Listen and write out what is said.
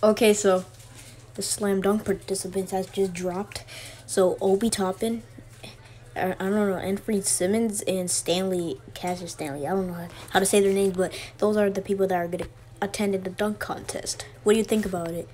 Okay, so the slam dunk participants has just dropped. So Obi Toppin, I don't know, Anfernee Simons, and Stanley Cassius Stanley. I don't know how to say their names, but those are the people that are gonna attend the dunk contest. What do you think about it?